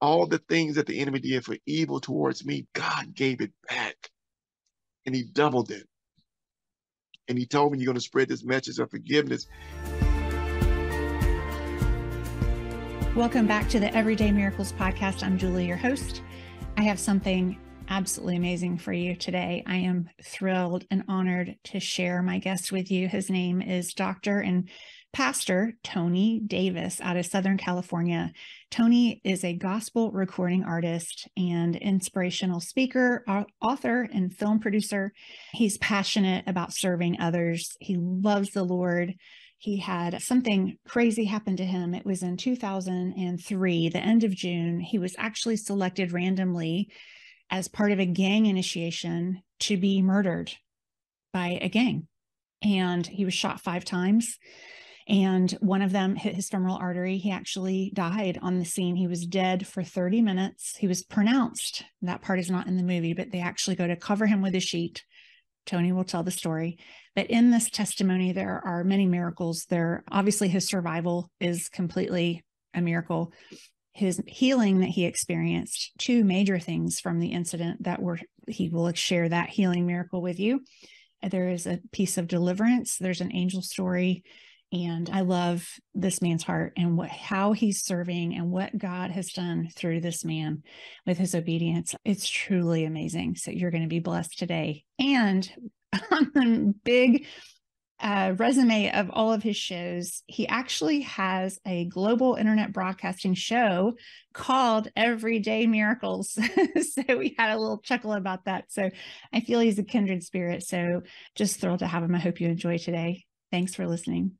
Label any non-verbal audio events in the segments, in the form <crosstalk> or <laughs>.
all the things that the enemy did for evil towards me, God gave it back and he doubled it. And he told me you're going to spread this message of forgiveness. Welcome back to the Everyday Miracles podcast. I'm Julie, your host. I have something absolutely amazing for you today. I am thrilled and honored to share my guest with you. His name is Dr. and Pastor Tony Davis out of Southern California. Tony is a gospel recording artist and inspirational speaker, author, and film producer. He's passionate about serving others. He loves the Lord. He had something crazy happen to him. It was in 2003, the end of June. He was actually selected randomly as part of a gang initiation to be murdered by a gang. And he was shot five times. And one of them hit his femoral artery. He actually died on the scene. He was dead for 30 minutes. He was pronounced. That part is not in the movie, but they actually go to cover him with a sheet. Tony will tell the story. But in this testimony, there are many miracles. There, obviously, his survival is completely a miracle his healing that he experienced two major things from the incident that were he will share that healing miracle with you there is a piece of deliverance there's an angel story and i love this man's heart and what how he's serving and what god has done through this man with his obedience it's truly amazing so you're going to be blessed today and <laughs> on the big uh, resume of all of his shows, he actually has a global internet broadcasting show called Everyday Miracles. <laughs> so we had a little chuckle about that. So I feel he's a kindred spirit. So just thrilled to have him. I hope you enjoy today. Thanks for listening.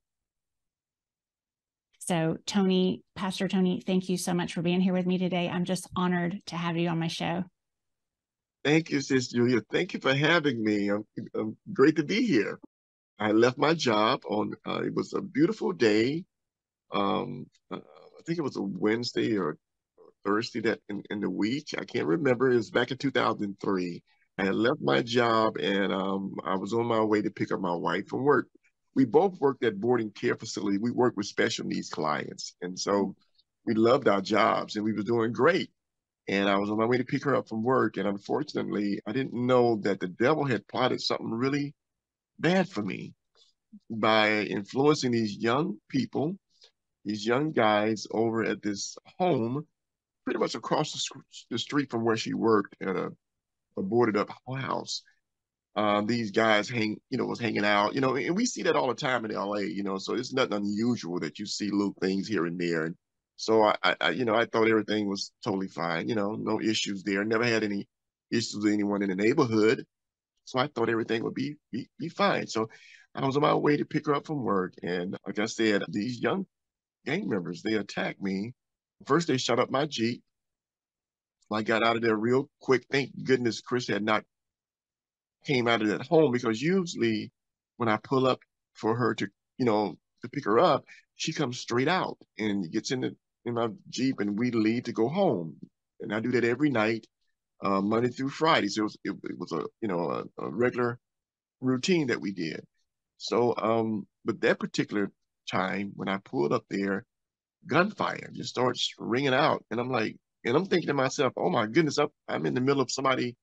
So, Tony, Pastor Tony, thank you so much for being here with me today. I'm just honored to have you on my show. Thank you, Sis Julia. Thank you for having me. I'm, I'm great to be here. I left my job on, uh, it was a beautiful day. Um, uh, I think it was a Wednesday or, Thursday that in, in, the week. I can't remember. It was back in 2003. I left my job and um, I was on my way to pick up my wife from work. We both worked at boarding care facility. We worked with special needs clients. And so mm-hmm. we loved our jobs and we were doing great. And I was on my way to pick her up from work. And unfortunately, I didn't know that the devil had plotted something really bad for me by influencing these young people, these young guys over at this home, pretty much across the, the street from where she worked at a, a boarded up house. Uh, these guys hang, you know, was hanging out, you know, and we see that all the time in LA, you know, so it's nothing unusual that you see little things here and there. And so I, I, you know, I thought everything was totally fine, you know, no issues there. Never had any issues with anyone in the neighborhood. So I thought everything would be, be, be fine. So I was on my way to pick her up from work. And like I said, these young gang members, they attacked me. First, they shut up my Jeep. I got out of there real quick. Thank goodness Chris had not came out of that home because usually when I pull up for her to, you know, to pick her up, she comes straight out and gets in the in my Jeep and we leave to go home. And I do that every night uh, Monday through Friday. So it was, it, it was a you know a, a, regular routine that we did. So um, but that particular time when I pulled up there, gunfire just starts ringing out, and I'm like, and I'm thinking to myself, oh my goodness, I'm, I'm in the middle of somebody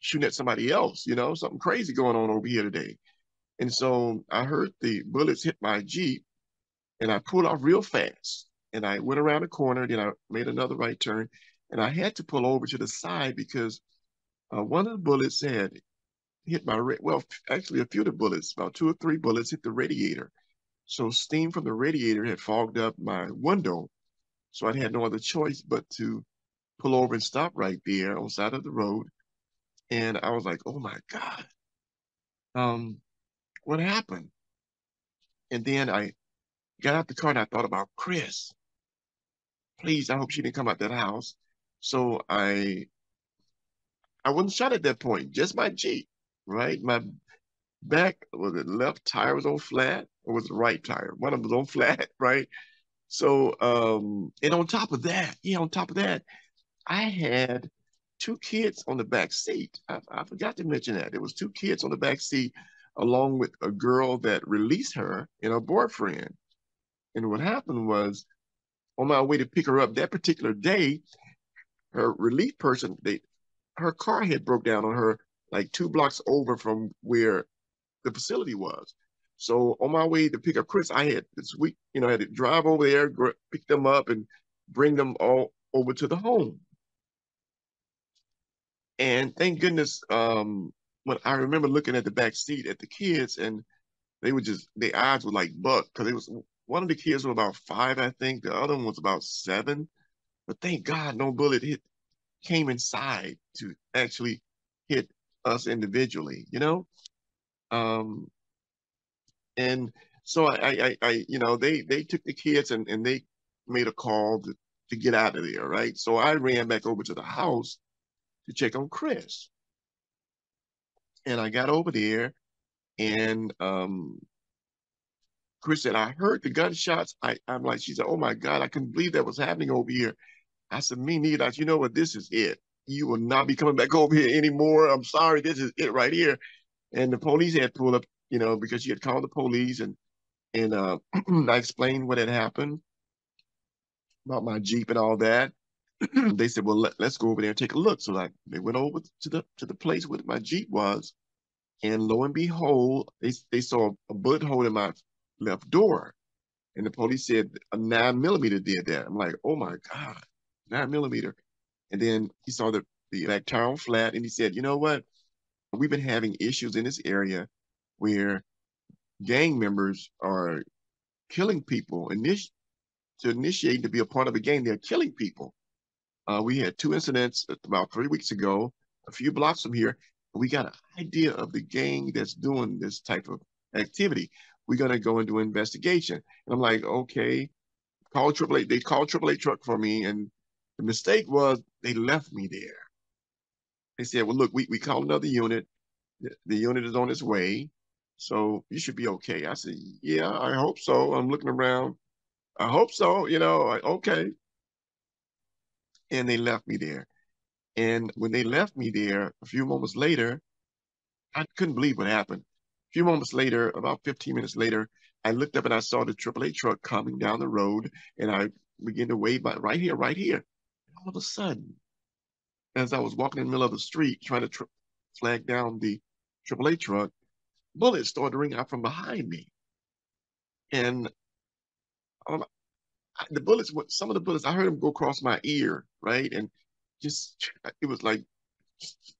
shooting at somebody else, you know, something crazy going on over here today. And so I heard the bullets hit my Jeep and I pulled off real fast. And I went around the corner, then I made another right turn and I had to pull over to the side because uh, one of the bullets had hit my, well, actually a few of the bullets, about two or three bullets hit the radiator. So steam from the radiator had fogged up my window. So I had no other choice but to pull over and stop right there on the side of the road. And I was like, oh my God, um, what happened? And then I got out the car and I thought about Chris. Please, I hope she didn't come out that house. So I I wasn't shot at that point, just my Jeep, right? My back was the left tire was on flat or was the right tire? One of them was on <laughs> flat, right? So um, and on top of that, yeah, on top of that, I had two kids on the back seat. I, I forgot to mention that. There was two kids on the back seat along with a girl that released her and her boyfriend. And what happened was on my way to pick her up that particular day, her relief person, they her car had broke down on her like two blocks over from where the facility was. So on my way to pick up Chris, I had this week, you know, I had to drive over there, pick them up, and bring them all over to the home. And thank goodness, um, when I remember looking at the back seat at the kids, and they were just their eyes were like buck because it was one of the kids was about five, I think, the other one was about seven. But thank God no bullet hit came inside to actually hit us individually, you know? Um, and so I, I, I, you know, they they took the kids and, and they made a call to, to get out of there, right? So I ran back over to the house to check on Chris. And I got over there and um, Chris said, I heard the gunshots. I, I'm like, she said, oh my God, I couldn't believe that was happening over here. I said, me neither. I said, you know what? This is it. You will not be coming back <laughs> over here anymore. I'm sorry. This is it right here. And the police had pulled up, you know, because she had called the police and and uh, <clears throat> I explained what had happened about my Jeep and all that. <clears throat> they said, well, let, us go over there and take a look. So like they went over to the to the place where my Jeep was. And lo and behold, they, they saw a bullet hole in my left door. And the police said a nine millimeter did that. I'm like, oh my God nine millimeter. And then he saw the, the tire flat and he said, you know what? We've been having issues in this area where gang members are killing people init- to initiate to be a part of a gang. They're killing people. Uh, we had two incidents about three weeks ago, a few blocks from here. We got an idea of the gang that's doing this type of activity. We're going to go and do investigation. And I'm like, okay, call AAA. They called AAA truck for me and the mistake was they left me there. They said, well, look, we, we called another unit. The, the unit is on its way. So you should be okay. I said, yeah, I hope so. I'm looking around. I hope so. You know, I, okay. And they left me there. And when they left me there, a few moments later, I couldn't believe what happened. A few moments later, about 15 minutes later, I looked up and I saw the AAA truck coming down the road, and I began to wave by right here, right here all of a sudden, as I was walking in the middle of the street trying to flag down the AAA truck, bullets started ringing out from behind me. And um, the bullets, some of the bullets, I heard them go across my ear, right? And just, it was like,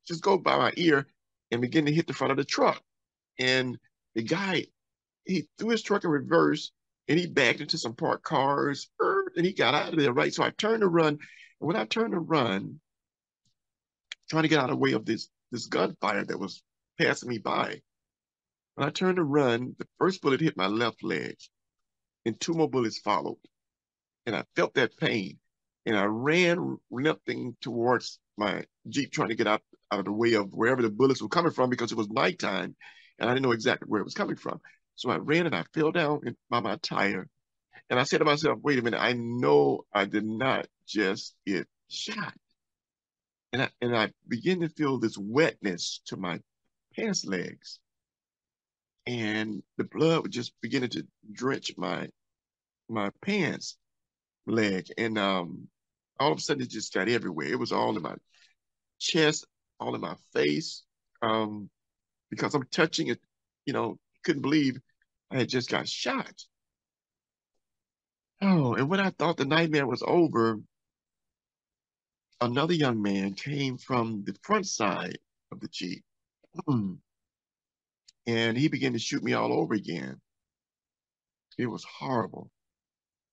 just go by my ear and begin to hit the front of the truck. And the guy, he threw his truck in reverse and he backed into some parked cars and he got out of there, right? So I turned to run and when I turned to run, trying to get out of the way of this, this gunfire that was passing me by, when I turned to run, the first bullet hit my left leg, and two more bullets followed. And I felt that pain. And I ran limping towards my Jeep, trying to get out, out of the way of wherever the bullets were coming from because it was nighttime and I didn't know exactly where it was coming from. So I ran and I fell down by my tire. And I said to myself, wait a minute, I know I did not just get shot. And I, and I begin to feel this wetness to my pants legs. And the blood was just beginning to drench my my pants leg. And um, all of a sudden it just got everywhere. It was all in my chest, all in my face. Um, because I'm touching it, you know, couldn't believe I had just got shot. Oh, and when I thought the nightmare was over, another young man came from the front side of the Jeep. <clears throat> and he began to shoot me all over again. It was horrible.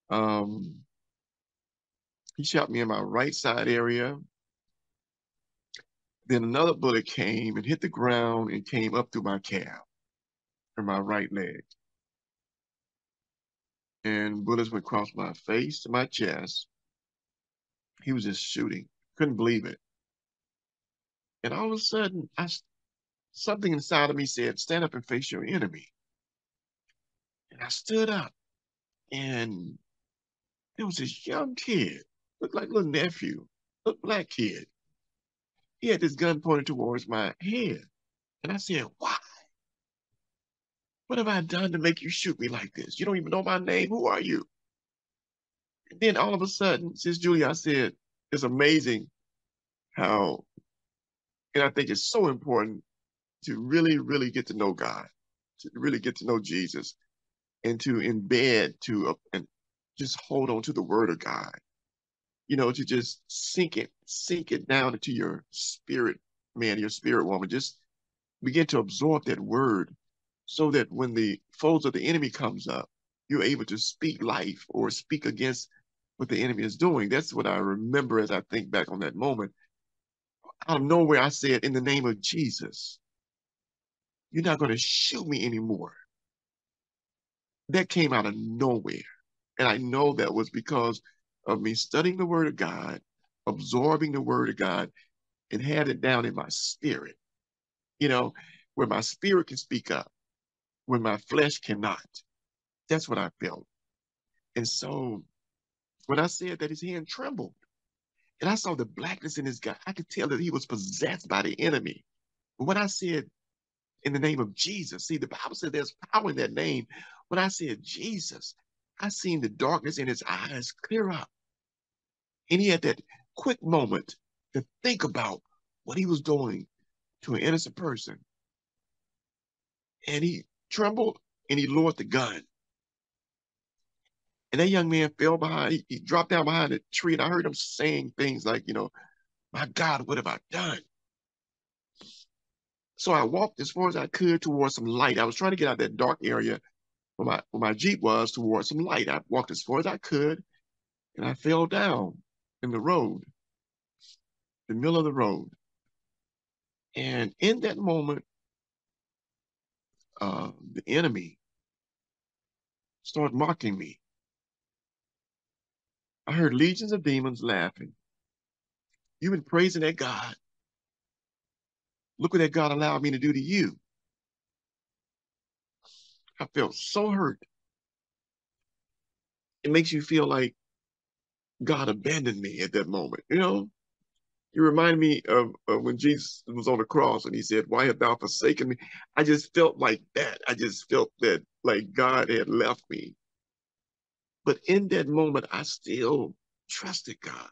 Um, he shot me in my right side area. Then another bullet came and hit the ground and came up through my calf or my right leg. And bullets went across my face to my chest. He was just shooting. Couldn't believe it. And all of a sudden, I, something inside of me said, stand up and face your enemy. And I stood up and there was this young kid, looked like a little nephew, little black kid. He had this gun pointed towards my head. And I said, why? What have I done to make you shoot me like this? You don't even know my name. Who are you? And then all of a sudden, since Julia, I said, it's amazing how, and I think it's so important to really, really get to know God, to really get to know Jesus, and to embed to uh, and just hold on to the Word of God. You know, to just sink it, sink it down into your spirit, man, your spirit woman. Just begin to absorb that word so that when the foes of the enemy comes up, you're able to speak life or speak against what the enemy is doing. That's what I remember as I think back on that moment. Out of nowhere, I said, in the name of Jesus, you're not going to shoot me anymore. That came out of nowhere. And I know that was because of me studying the Word of God, absorbing the Word of God, and had it down in my spirit. You know, where my spirit can speak up, when my flesh cannot. That's what I felt. And so when I said that his hand trembled, and I saw the blackness in his guy, I could tell that he was possessed by the enemy. But when I said in the name of Jesus, see, the Bible said there's power in that name. When I said Jesus, I seen the darkness in his eyes clear up. And he had that quick moment to think about what he was doing to an innocent person. And he trembled and he lowered the gun. And that young man fell behind, he, he dropped down behind a tree, and I heard him saying things like, you know, my God, what have I done? So I walked as far as I could towards some light. I was trying to get out that dark area where my where my Jeep was towards some light. I walked as far as I could, and I fell down in the road, the middle of the road. And in that moment, uh, the enemy started mocking me. I heard legions of demons laughing. You've been praising that God. Look what that God allowed me to do to you. I felt so hurt. It makes you feel like God abandoned me at that moment, you know? You remind me of, of, when Jesus was on the cross and he said, Why have thou forsaken me? I just felt like that. I just felt that like God had left me. But in that moment, I still trusted God.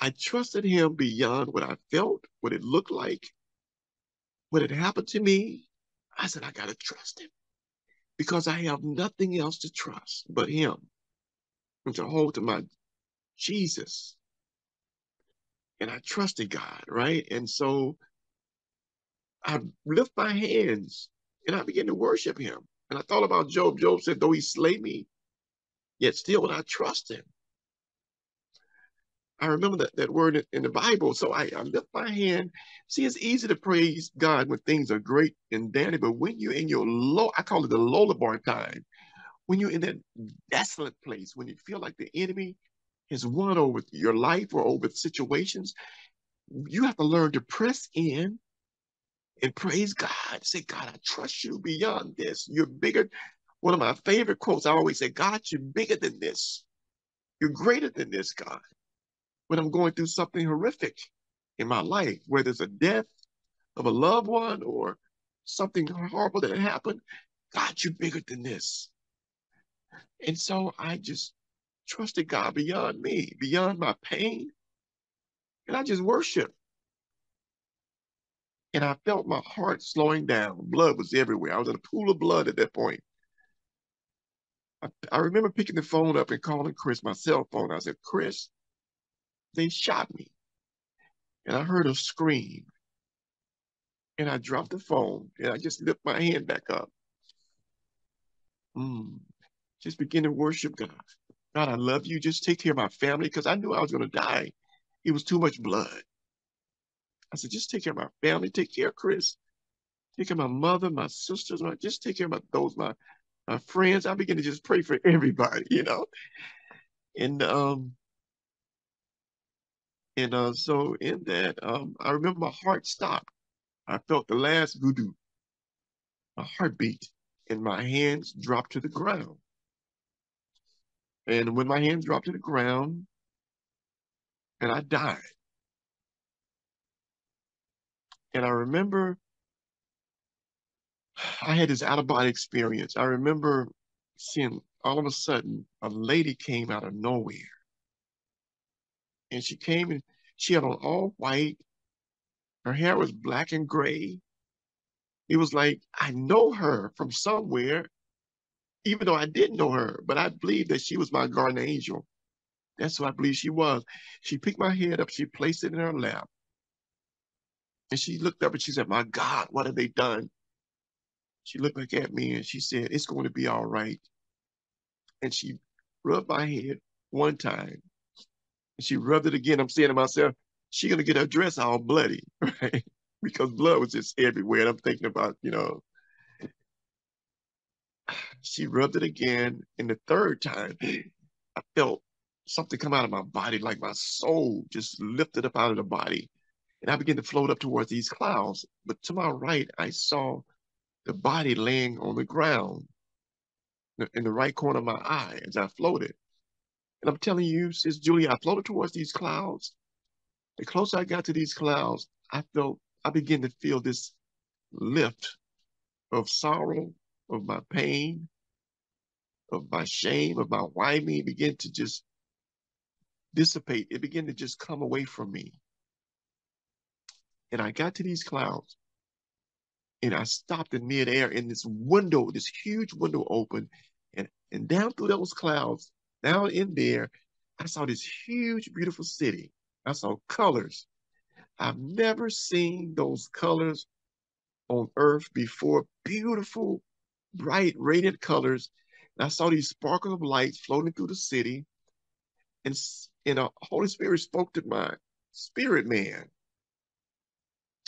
I trusted him beyond what I felt, what it looked like, what had happened to me. I said, I got to trust him because I have nothing else to trust but him and to hold to my Jesus and I trusted God, right? And so I lift my hands and I began to worship him. And I thought about Job. Job said, though he slay me, yet still would I trust him. I remember that, that word in, the Bible. So I, I lift my hand. See, it's easy to praise God when things are great and dandy, but when you're in your low, I call it the lullaby time, when you're in that desolate place, when you feel like the enemy has won over your life or over situations, you have to learn to press in and praise God. Say, God, I trust you beyond this. You're bigger. One of my favorite quotes, I always say, God, you're bigger than this. You're greater than this, God. When I'm going through something horrific in my life, whether it's a death of a loved one or something horrible that happened, God, you're bigger than this. And so I just trusted God beyond me, beyond my pain. And I just worshiped. And I felt my heart slowing down. Blood was everywhere. I was in a pool of blood at that point. I, I remember picking the phone up and calling Chris, my cell phone. I said, Chris, they shot me. And I heard a scream. And I dropped the phone and I just lift my hand back up. Mm. Just begin to worship God. God, I love you. Just take care of my family because I knew I was going to die. It was too much blood. I said, just take care of my family. Take care of Chris. Take care of my mother, my sisters. My, just take care of my, those, my, my friends. I began to just pray for everybody, you know. And um, and uh, so in that, um, I remember my heart stopped. I felt the last voodoo, a heartbeat, and my hands dropped to the ground. And when my hands dropped to the ground, and I died. And I remember I had this out of body experience. I remember seeing all of a sudden a lady came out of nowhere. And she came and She had on all white. Her hair was black and gray. It was like, I know her from somewhere, even though I didn't know her, but I believe that she was my guardian angel. That's who I believe she was. She picked my head up, she placed it in her lap. And she looked up and she said, My God, what have they done? She looked back at me and she said, It's going to be all right. And she rubbed my head one time. And she rubbed it again. I'm saying to myself, she's gonna get her dress all bloody, <laughs> right? because blood was just everywhere. And I'm thinking about, you know, she rubbed it again. And the third time, I felt something come out of my body, like my soul just lifted up out of the body. And I began to float up towards these clouds. But to my right, I saw the body laying on the ground in the right corner of my eye as I floated. And I'm telling you, Sis Julia, I floated towards these clouds. The closer I got to these clouds, I felt, I began to feel this lift of sorrow, of my pain, of my shame, of my why me began to just dissipate. It began to just come away from me. And I got to these clouds and I stopped in midair in this window, this huge window opened. And, and down through those clouds, down in there, I saw this huge, beautiful city. I saw colors. I've never seen those colors on earth before. Beautiful, bright, radiant colors. And I saw these sparkles of lights floating through the city. And, and the Holy Spirit spoke to my spirit man.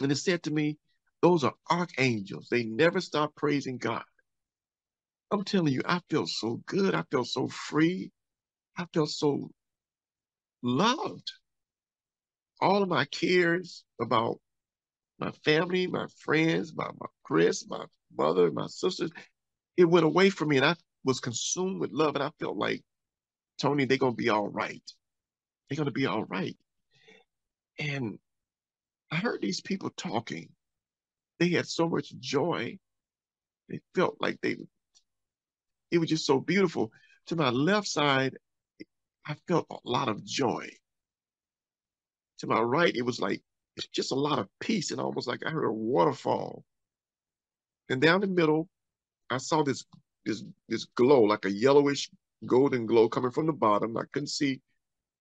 And it said to me, those are archangels. They never stop praising God. I'm telling you, I feel so good. I feel so free. I felt so loved. All of my cares about my family, my friends, my, my Chris, my mother, my sisters, it went away from me and I was consumed with love and I felt like, Tony, they're going to be all right. They're going to be all right. And I heard these people talking. They had so much joy. They felt like they, it was just so beautiful. To my left side, I felt a lot of joy. To my right, it was like just a lot of peace and almost like I heard a waterfall. And down the middle, I saw this this this glow, like a yellowish golden glow coming from the bottom. I couldn't see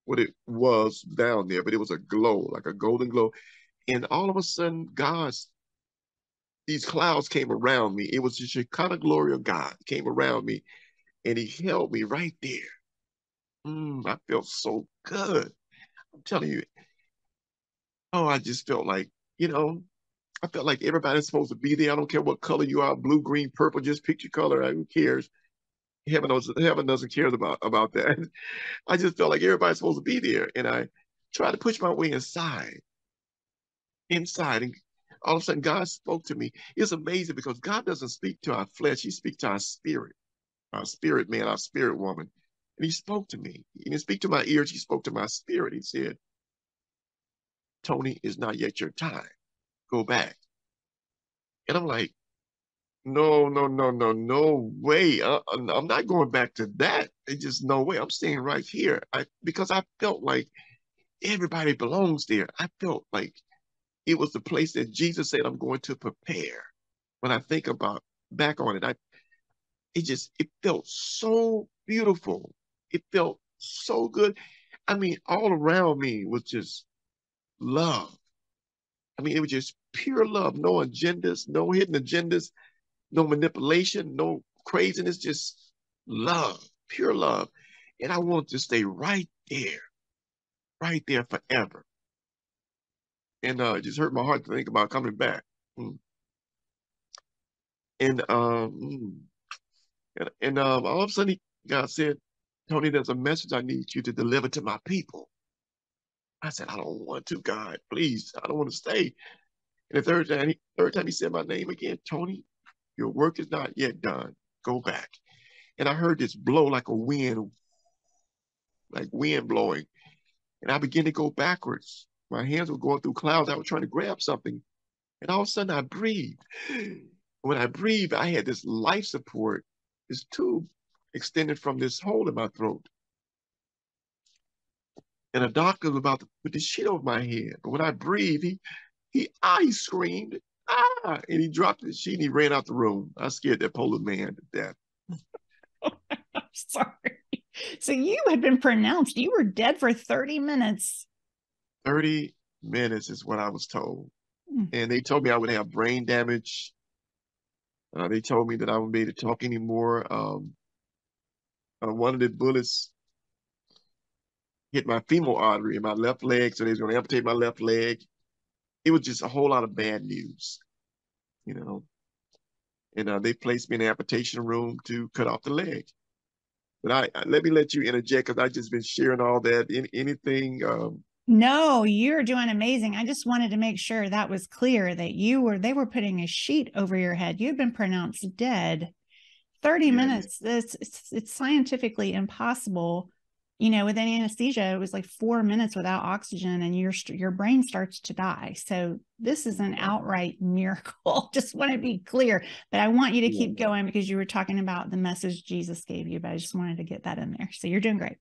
what it was down there, but it was a glow, like a golden glow. And all of a sudden, God's these clouds came around me. It was the Shekinah glory of God came around me, and He held me right there. Mm, I felt so good. I'm telling you. Oh, I just felt like, you know, I felt like everybody's supposed to be there. I don't care what color you are, blue, green, purple, just pick your color. Who cares? Heaven knows, heaven doesn't care about, about that. <laughs> I just felt like everybody's supposed to be there. And I tried to push my way inside. Inside. And all of a sudden, God spoke to me. It's amazing because God doesn't speak to our flesh, He speaks to our spirit, our spirit man, our spirit woman. And he spoke to me. He didn't speak to my ears, he spoke to my spirit. He said, Tony, it's not yet your time. Go back. And I'm like, no, no, no, no, no way. Uh, uh I'm not going back to that. It's just no way. I'm staying right here. I because I felt like everybody belongs there. I felt like it was the place that Jesus said, I'm going to prepare. When I think about back on it, I it just it felt so beautiful. It felt so good. I mean, all around me was just love. I mean, it was just pure love, no agendas, no hidden agendas, no manipulation, no craziness, just love, pure love. And I want to stay right there, right there forever. And uh, it just hurt my heart to think about coming back. Mm. And um, mm. and, and um, all of a sudden, God said, Tony, there's a message I need you to deliver to my people. I said, I don't want to, God, please. I don't want to stay. And the third time, third time he said my name again, Tony, your work is not yet done. Go back. And I heard this blow like a wind, like wind blowing. And I began to go backwards. My hands were going through clouds. I was trying to grab something. And all of a sudden I breathed. When I breathed, I had this life support, this tube extended from this hole in my throat. And a doctor was about to put the sheet over my head. But when I breathed, he he ah, he screamed, ah, and he dropped the sheet and he ran out the room. I scared that polar man to death. I'm <laughs> sorry. So you had been pronounced, you were dead for 30 minutes. 30 minutes is what I was told. Mm. And they told me I would have brain damage. Uh, they told me that I wouldn't be able to talk anymore. Um, uh, one of the bullets hit my femoral artery in my left leg, so they was going to amputate my left leg. It was just a whole lot of bad news, you know. And uh, they placed me in the amputation room to cut off the leg. But I, I let me let you interject because I just been sharing all that. In, anything? Um, no, you're doing amazing. I just wanted to make sure that was clear that you were. They were putting a sheet over your head. You'd been pronounced dead. Thirty yes. minutes. It's, it's it's scientifically impossible you know, with anesthesia, it was like four minutes without oxygen and your, your brain starts to die. So this is an outright miracle. <laughs> Just want to be clear, but I want you to keep going because you were talking about the message Jesus gave you, but I just wanted to get that in there. So you're doing great.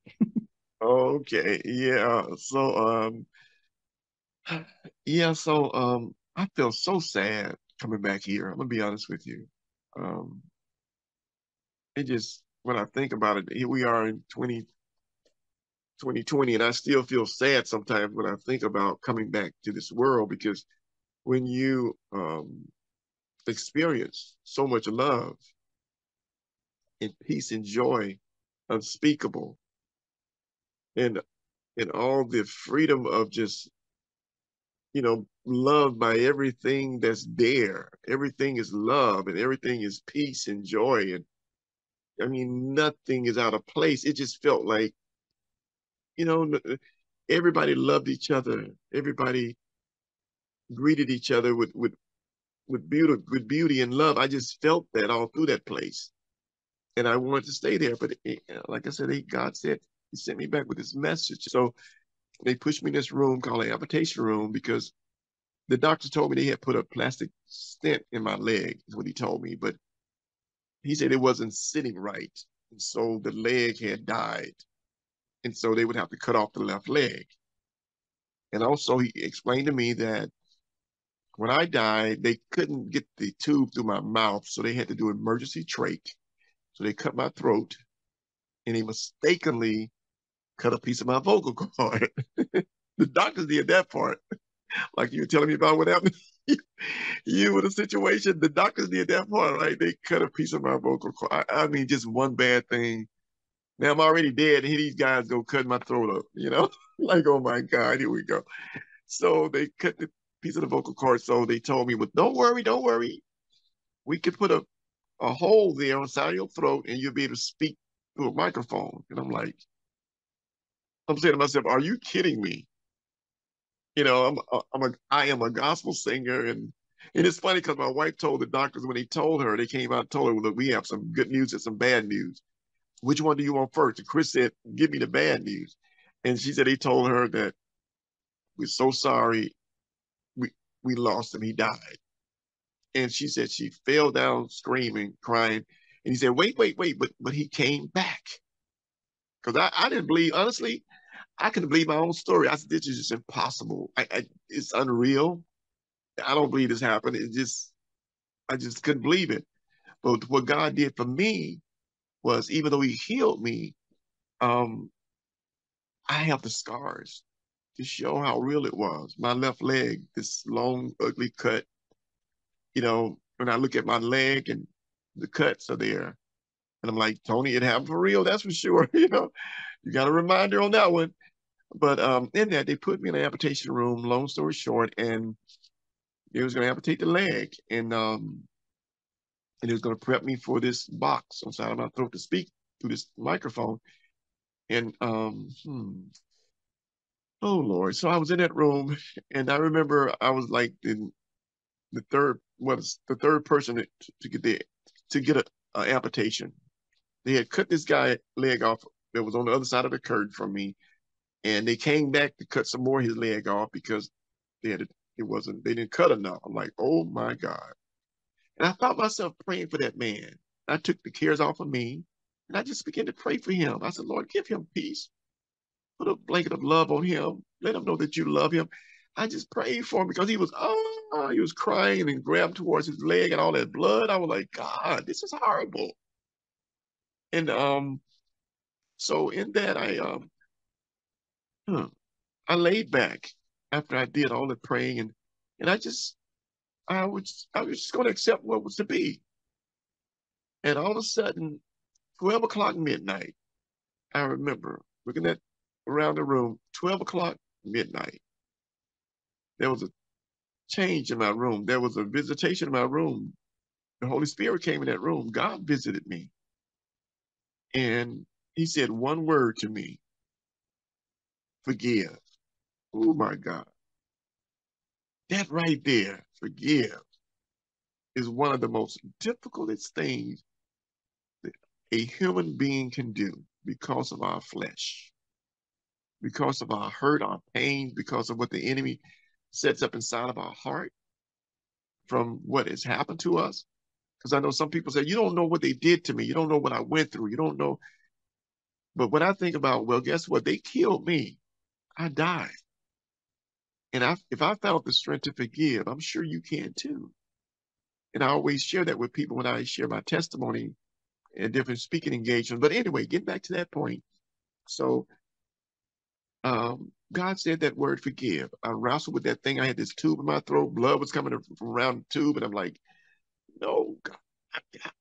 okay. Yeah. So, um, <sighs> yeah. So, um, I feel so sad coming back here. I'm gonna be honest with you. Um, it just, when I think about it, here we are in 20, 2020 and I still feel sad sometimes when I think about coming back to this world because when you um, experience so much love and peace and joy unspeakable and and all the freedom of just you know loved by everything that's there everything is love and everything is peace and joy and i mean nothing is out of place. It just felt like you know, uh, everybody loved each other. Everybody greeted each other with with with beauty, with beauty and love. I just felt that all through that place, and I wanted to stay there. But it, like I said, he, God said He sent me back with His message. So they pushed me in this room called an amputation room because the doctor told me they had put a plastic stent in my leg. Is what he told me, but he said it wasn't sitting right, and so the leg had died. And so they would have to cut off the left leg. And also, he explained to me that when I died, they couldn't get the tube through my mouth, so they had to do emergency trach. So they cut my throat, and they mistakenly cut a piece of my vocal cord. <laughs> the doctors did that part, like you were telling me about what happened. <laughs> you with a situation, the doctors did that part, right? They cut a piece of my vocal cord. I, I mean, just one bad thing now I'm already dead, and here these guys go cut my throat up, you know? <laughs> like, oh my God, here we go. So they cut the piece of the vocal cord. So they told me, well, don't worry, don't worry. We could put a, a hole there on the side of your throat and you'll be able to speak through a microphone. And I'm like, I'm saying to myself, are you kidding me? You know, I'm I'm a I am a gospel singer and and it's funny because my wife told the doctors when they told her, they came out and told her, look, we have some good news and some bad news which one do you want first? And Chris said, give me the bad news. And she said he told her that we're so sorry. We we lost him. He died. And she said she fell down screaming, crying. And he said, wait, wait, wait, but but he came back. Because I, I didn't believe, honestly, I couldn't believe my own story. I said, this is just impossible. I, I, it's unreal. I don't believe this happened. It just, I just couldn't believe it. But what God did for me was even though he healed me, um, I have the scars to show how real it was. My left leg, this long, ugly cut. You know, when I look at my leg and the cuts are there, and I'm like, Tony, it happened for real. That's for sure. <laughs> you know, you got a reminder on that one. But um, in that, they put me in an amputation room. Long story short, and they was going to amputate the leg, and um, and he was going to prep me for this box on the side of my throat to speak through this microphone. And um, hmm. oh Lord, so I was in that room, and I remember I was like the the third was the third person to, to get the to get a, a amputation. They had cut this guy leg off that was on the other side of the curtain from me, and they came back to cut some more his leg off because they had it wasn't they didn't cut enough. I'm like, oh my God. And I found myself praying for that man. I took the cares off of me and I just began to pray for him. I said, Lord, give him peace. put a blanket of love on him. Let him know that you love him. I just prayed for him because he was, oh, he was crying and grabbed towards his leg and all that blood. I was like, God, this is horrible. And um, so in that, I um, huh, I laid back after I did all the praying and and I just I was I was just going to accept what was to be. And all of a sudden, 12 o'clock midnight, I remember looking at around the room, 12 o'clock midnight. There was a change in my room. There was a visitation in my room. The Holy Spirit came in that room. God visited me. And he said one word to me forgive. Oh my God. That right there, forgive, is one of the most difficult things that a human being can do because of our flesh, because of our hurt, our pain, because of what the enemy sets up inside of our heart from what has happened to us. Because I know some people say, you don't know what they did to me. You don't know what I went through. You don't know. But when I think about, well, guess what? They killed me. I died. And I, if I found the strength to forgive, I'm sure you can too. And I always share that with people when I share my testimony and different speaking engagements. But anyway, getting back to that point. So um, God said that word forgive. I wrestled with that thing. I had this tube in my throat. Blood was coming from around the tube. And I'm like, no, God,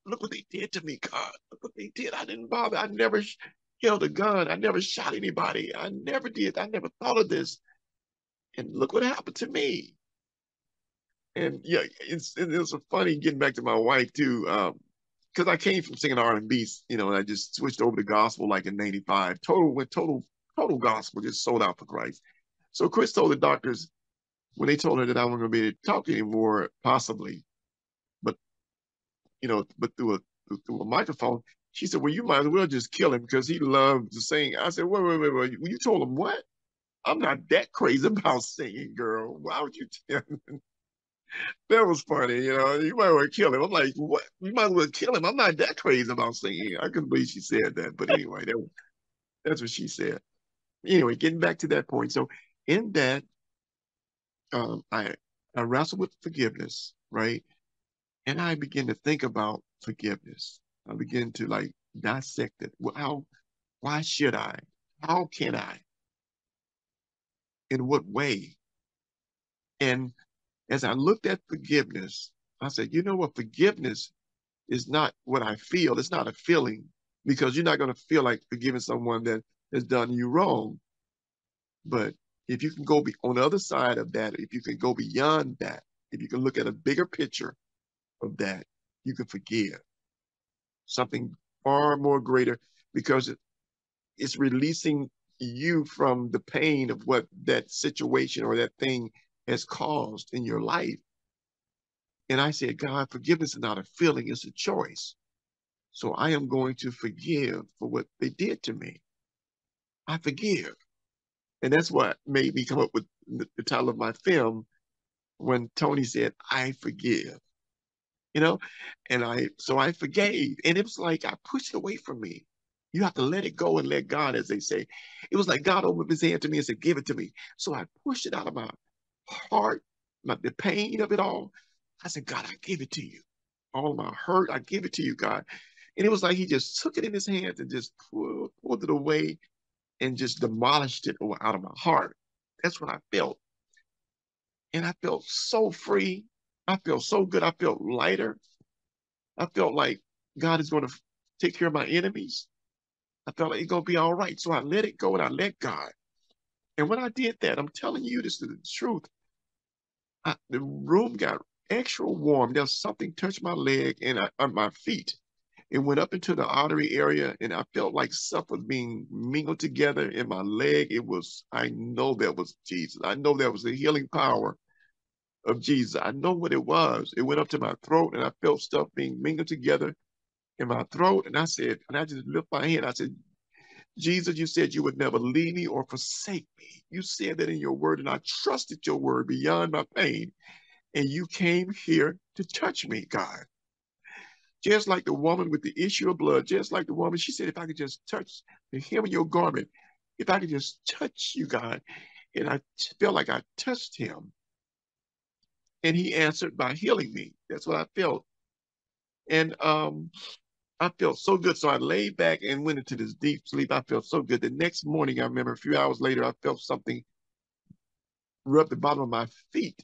look what they did to me, God. Look what they did. I didn't bother. I never held a gun. I never shot anybody. I never did. I never thought of this and look what happened to me. And yeah, it's it was funny getting back to my wife too, because um, I came from singing R and B, you know, and I just switched over to gospel like in '95. Total went total total gospel, just sold out for Christ. So Chris told the doctors when they told her that I wasn't going to be able to talk anymore, possibly, but you know, but through a through a microphone, she said, "Well, you might as well just kill him because he loves to sing." I said, "Wait, wait, wait, wait! You told him what?" I'm not that crazy <laughs> about singing, girl. Why would you tell me? That was funny, you know. You might want to kill him. I'm like, what? You might as well kill him. I'm not that crazy about singing. I couldn't believe she said that. But anyway, that, that's what she said. Anyway, getting back to that point. So in that, um, I I wrestle with forgiveness, right? And I begin to think about forgiveness. I begin to like dissect it. Well, how? Why should I? How can I? In what way? And as I looked at forgiveness, I said, you know what? Forgiveness is not what I feel. It's not a feeling because you're not going to feel like forgiving someone that has done you wrong. But if you can go be on the other side of that, if you can go beyond that, if you can look at a bigger picture of that, you can forgive something far more greater because it, it's releasing you from the pain of what that situation or that thing has caused in your life. And I said, God, forgiveness is not a feeling, it's a choice. So I am going to forgive for what they did to me. I forgive. And that's what made me come up with the, title of my film when Tony said, I forgive. You know, and I, so I forgave. And it was like I pushed it away from me. You have to let it go and let God, as they say. It was like God opened his hand to me and said, Give it to me. So I pushed it out of my heart, my, the pain of it all. I said, God, I give it to you. All of my hurt, I give it to you, God. And it was like he just took it in his hands and just pulled, pulled it away and just demolished it out of my heart. That's what I felt. And I felt so free. I felt so good. I felt lighter. I felt like God is going to take care of my enemies. I felt like it's gonna be all right. So I let it go and I let God. And when I did that, I'm telling you this is the truth. I, the room got extra warm. There was something touched my leg and I, on my feet. It went up into the artery area, and I felt like stuff was being mingled together in my leg. It was, I know that was Jesus. I know that was the healing power of Jesus. I know what it was. It went up to my throat, and I felt stuff being mingled together in my throat. And I said, and I just lift my hand. I said, Jesus, you said you would never leave me or forsake me. You said that in your word, and I trusted your word beyond my pain. And you came here to touch me, God. Just like the woman with the issue of blood, just like the woman, she said, if I could just touch the hem of your garment, if I could just touch you, God. And I felt like I touched him. And he answered by healing me. That's what I felt. And um, I felt so good. So I laid back and went into this deep sleep. I felt so good. The next morning, I remember a few hours later, I felt something rub the bottom of my feet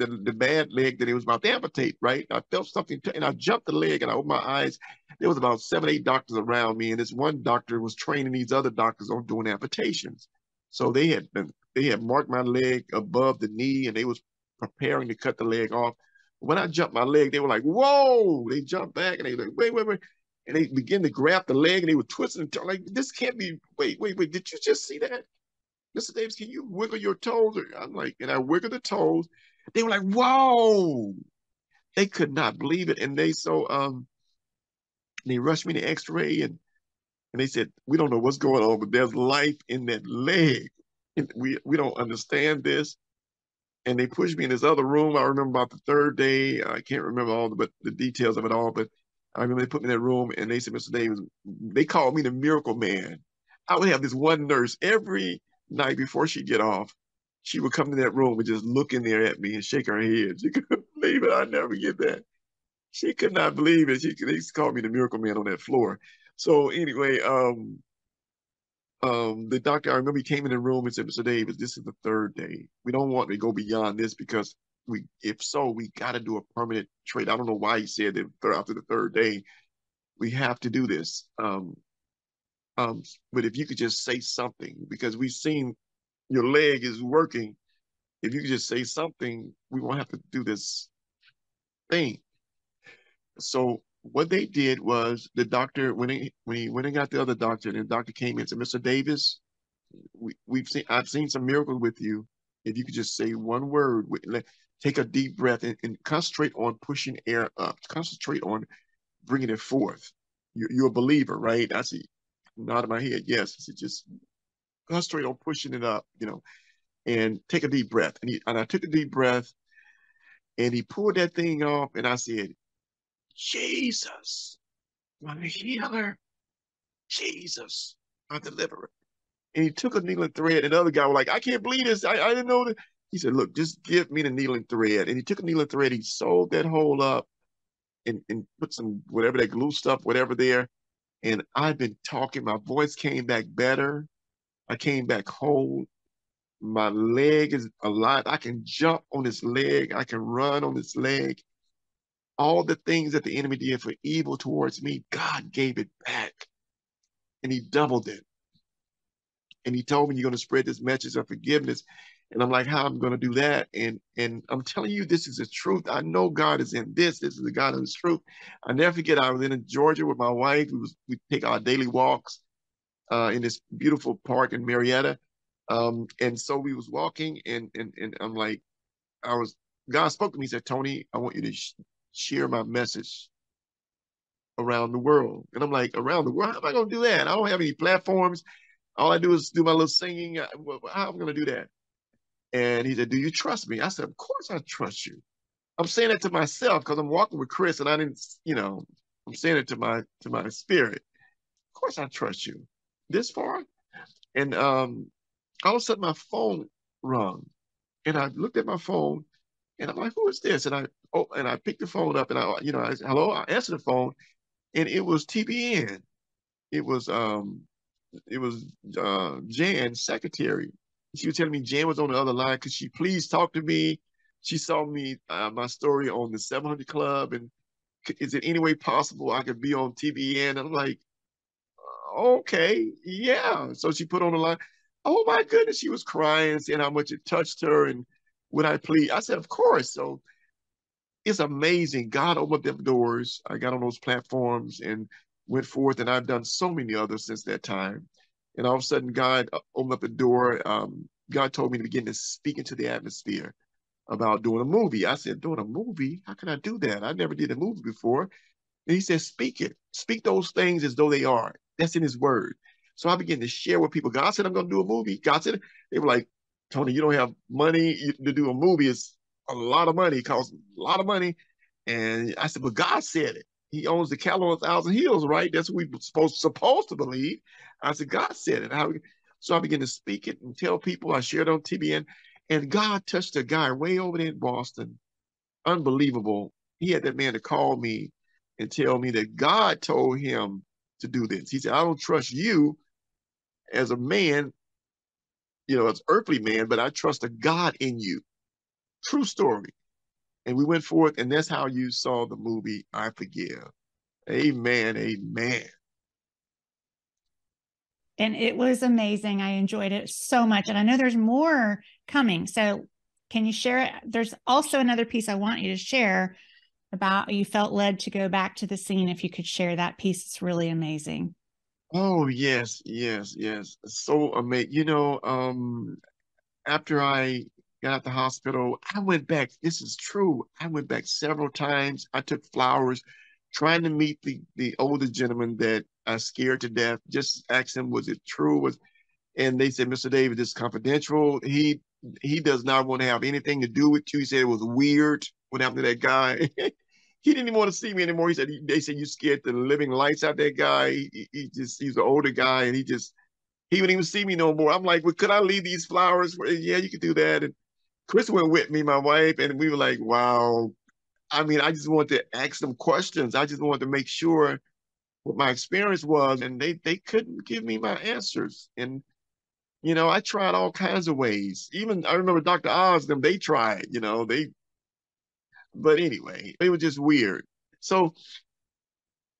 the, the bad leg that it was about to amputate, right? I felt something, t- and I jumped the leg and I opened my eyes. There was about seven, eight doctors around me, and this one doctor was training these other doctors on doing amputations. So they had been, they had marked my leg above the knee, and they was preparing to cut the leg off. When I jumped my leg, they were like, "Whoa!" They jumped back and they like, "Wait, wait, wait!" And they begin to grab the leg, and they were twisting and like, "This can't be." Wait, wait, wait! Did you just see that? Mr. Davis, can you wiggle your toes? I'm like, and I wiggle the toes, they were like, whoa. They could not believe it. And they so um they rushed me to x-ray and and they said, we don't know what's going on, but there's life in that leg. And we we don't understand this. And they pushed me in this other room. I remember about the third day. I can't remember all the but the details of it all, but I remember they put me in that room and they said, Mr. Davis, they called me the miracle man. I would have this one nurse every night before she'd get off she would come to that room and just look in there at me and shake her head. <laughs> She couldn't believe it. I never get that. She could not believe it. She they called me the miracle man on that floor. So anyway, um, um, the doctor, I remember he came in the room and said, Mr. Davis, this is the third day. We don't want to go beyond this because we, if so, we got to do a permanent trach. I don't know why he said that after the third day, we have to do this. Um, um, but if you could just say something, because we've seen your leg is working, if you could just say something, we won't have to do this thing. So what they did was the doctor when he when he went and got the other doctor, and the doctor came in and said, Mr. Davis, we, we've seen I've seen some miracles with you. If you could just say one word, take a deep breath and, and concentrate on pushing air up. Concentrate on bringing it forth. You're, you're a believer, right? I see. Nod in my head. Yes. I said, just concentrate on pushing it up, you know, and take a deep breath. And, he, and I took a deep breath and he pulled that thing off and I said, Jesus, my healer, Jesus, my deliverer. And he took a needle and thread and the other guy was like, I can't believe this. I, I didn't know that. He said, look, just give me the needle and thread. And he took a needle and thread. He sewed that hole up and, and put some, whatever that glue stuff, whatever there. And I've been talking. My voice came back better. I came back whole. My leg is alive. I can jump on this leg. I can run on this leg. All the things that the enemy did for evil towards me, God gave it back. And he doubled it. And he told me you're going to spread this message of forgiveness. And I'm like, how I'm going to do that? And and I'm telling you, this is the truth. I know God is in this. This is the God of the truth. I never forget. I was in Georgia with my wife. We was we take our daily walks, uh, in this beautiful park in Marietta. Um, and so we was walking and, and, and I'm like, I was, God spoke to me, he said, Tony, I want you to sh- share my message around the world. And I'm like, around the world? How am I going to do that? I don't have any platforms. All I do is do my little singing. How am I going to do that? And he said, do you trust me? I said, of course I trust you. I'm saying that to myself because I'm walking with Chris and I didn't, you know, I'm saying it to my, to my spirit. Of course I trust you this far. And um, all of a sudden my phone rung. And I looked at my phone and I'm like, who is this? And I oh and I picked the phone up and I, you know, I said, hello, I answered the phone and it was TBN. It was um it was uh Jan's secretary. She was telling me Jan was on the other line. Could she please talk to me? She saw me uh, my story on the 700 Club, and is it any way possible I could be on TBN? I'm like, okay, yeah. So she put on the line. Oh my goodness, she was crying, saying how much it touched her, and would I please? I said, of course. So it's amazing. God opened them doors. I got on those platforms and went forth, and I've done so many others since that time. And all of a sudden, God opened up the door. Um, God told me to begin to speak into the atmosphere about doing a movie. I said, doing a movie? How can I do that? I never did a movie before. And he said, speak it. Speak those things as though they are. That's in his word. So I began to share with people. God said, I'm going to do a movie. God said, they were like, Tony, you don't have money to do a movie. It's a lot of money. It costs a lot of money. And I said, but God said it. He owns the cattle on a thousand hills, right? That's what we're supposed, supposed to believe. I said, God said it. How, So I began to speak it and tell people. I shared on TBN, and God touched a guy way over there in Boston. Unbelievable. He had that man to call me and tell me that God told him to do this. He said, I don't trust you as a man, you know, as earthly man, but I trust a God in you. True story. And we went forth, and that's how you saw the movie I Forgive. Amen. Amen. And it was amazing. I enjoyed it so much. And I know there's more coming. So can you share it? There's also another piece I want you to share about you felt led to go back to the scene. If you could share that piece, it's really amazing. Oh yes, yes, yes. So amazing. You know, um, after I got out the hospital, I went back. This is true. I went back several times. I took flowers, trying to meet the the older gentleman that I scared to death. Just asked him, was it true? Was and they said, Mr. Davis, this is confidential. He he does not want to have anything to do with you. He said it was weird what happened to that guy. <laughs> he didn't even want to see me anymore. He said they said you scared the living lights out that guy. He, he just he's an older guy and he just he wouldn't even see me no more. I'm like, well, could I leave these flowers? For, yeah, you could do that. And Chris went with me, my wife, and we were like, wow. I mean, I just wanted to ask them questions. I just wanted to make sure what my experience was, and they they couldn't give me my answers. And you know, I tried all kinds of ways. Even I remember Dr. Oz, them they tried. You know, they but anyway, it was just weird. So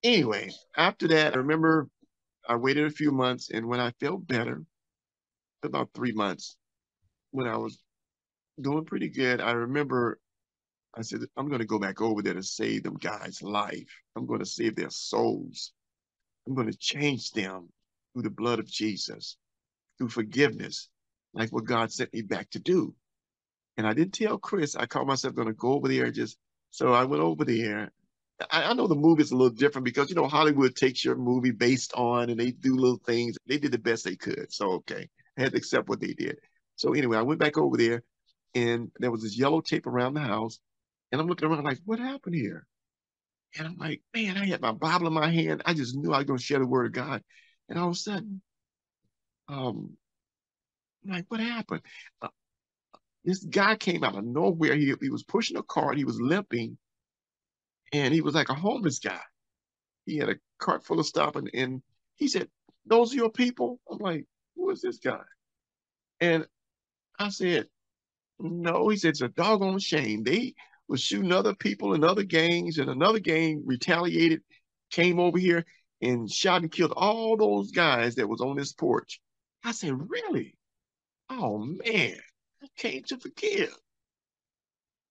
anyway, after that, I remember I waited a few months, and when I felt better, about three months, when I was doing pretty good, I remember I said, I'm going to go back over there to save them guys' life. I'm going to save their souls. I'm going to change them through the blood of Jesus, through forgiveness, like what God sent me back to do. And I didn't tell Chris. I called myself going to go over there just so I went over there. I, I know the movie's a little different because you know Hollywood takes your movie based on and they do little things. They did the best they could. So okay. I had to accept what they did. So anyway, I went back over there and there was this yellow tape around the house. And I'm looking around like, what happened here? And I'm like, man, I had my Bible in my hand. I just knew I was going to share the word of God. And all of a sudden, um, I'm like, what happened? Uh, this guy came out of nowhere. He, he was pushing a cart. He was limping. And he was like a homeless guy. He had a cart full of stuff. And, and he said, those are your people? I'm like, who is this guy? And I said, no. He said, it's a doggone shame. They was shooting other people in other gangs, and another gang retaliated, came over here and shot and killed all those guys that was on this porch. I said, really? Oh man. I came to forgive.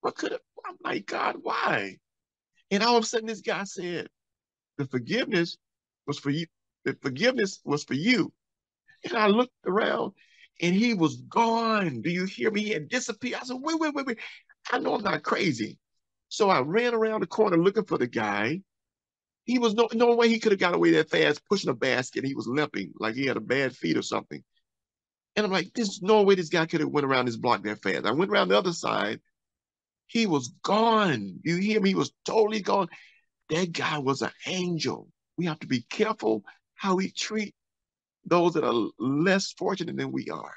What could have, oh I'm like, God, why? And all of a sudden, this guy said, the forgiveness was for you. The forgiveness was for you. And I looked around and he was gone. Do you hear me? He had disappeared. I said, wait, wait, wait, wait. I know I'm not crazy. So I ran around the corner looking for the guy. He was no no way he could have got away that fast pushing a basket. He was limping like he had a bad feet or something. And I'm like, there's no way this guy could have went around this block that fast. I went around the other side. He was gone. You hear me? He was totally gone. That guy was an angel. We have to be careful how we treat those that are less fortunate than we are.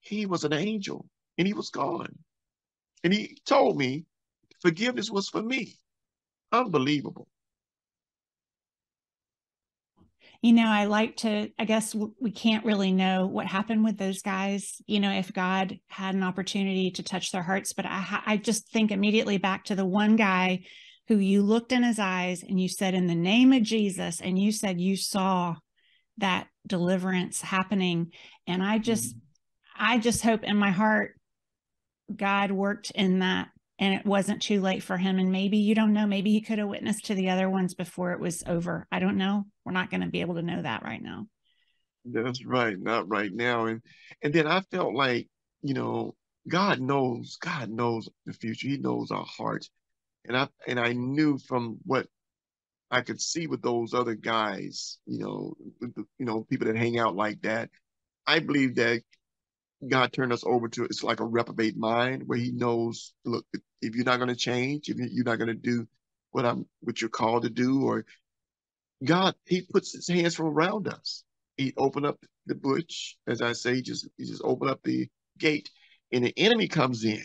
He was an angel and he was gone. And he told me forgiveness was for me. Unbelievable. you know, I like to, I guess we can't really know what happened with those guys, you know, if God had an opportunity to touch their hearts. But I, I just think immediately back to the one guy who you looked in his eyes and you said, in the name of Jesus, and you said you saw that deliverance happening. And I just, mm-hmm. I just hope in my heart, God worked in that and it wasn't too late for him. And maybe you don't know, maybe he could have witnessed to the other ones before it was over. I don't know. We're not going to be able to know that right now. That's right, not right now. And and then I felt like, you know, God knows, God knows the future. He knows our hearts. And I and I knew from what I could see with those other guys, you know, you know, people that hang out like that. I believe that God turned us over to it's like a reprobate mind where He knows, look, if you're not going to change, if you're not going to do what I'm, what you're called to do, or God, He puts His hands from around us. he opened up the butch, as I say, just he just opened up the gate, and the enemy comes in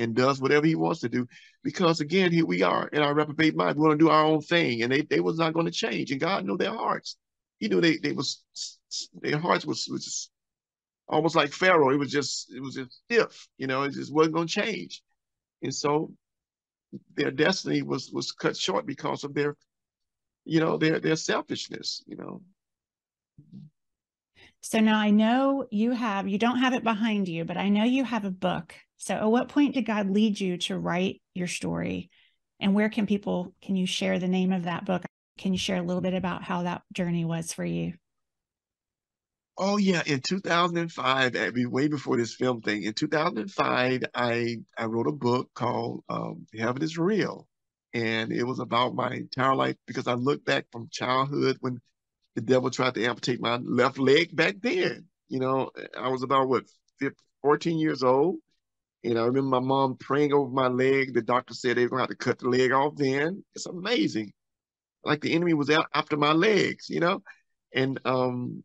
and does whatever he wants to do. Because again, here we are in our reprobate mind. We want to do our own thing, and they, they was not going to change. And God knew their hearts. He knew they they was their hearts was was just almost like Pharaoh. It was just it was just stiff, you know. It just wasn't going to change, and so their destiny was was cut short because of their, you know, their their selfishness, you know. So now I know you have you don't have it behind you, but I know you have a book. So at what point did God lead you to write your story? And where can people can you share the name of that book? Can you share a little bit about how that journey was for you? Oh yeah, in 2005, I mean, way before this film thing, in 2005, I I wrote a book called um, "Heaven Is Real," and it was about my entire life because I look back from childhood when the devil tried to amputate my left leg back then. You know, I was about what 15, 14 years old, and I remember my mom praying over my leg. The doctor said they were gonna have to cut the leg off. Then it's amazing, like the enemy was out after my legs. You know, and um,